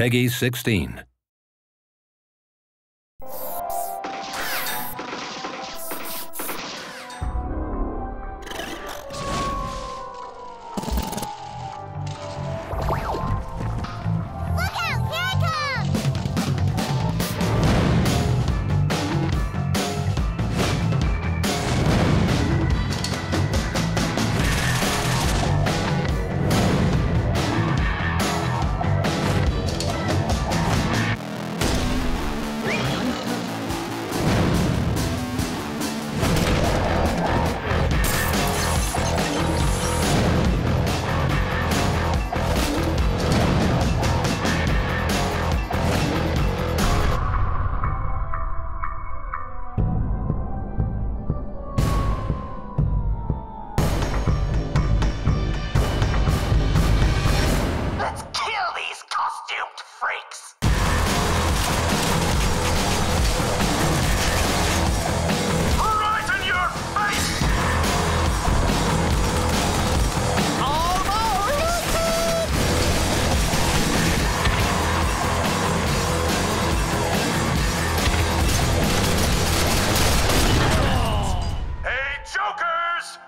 Peggy 16.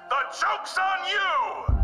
The joke's on you!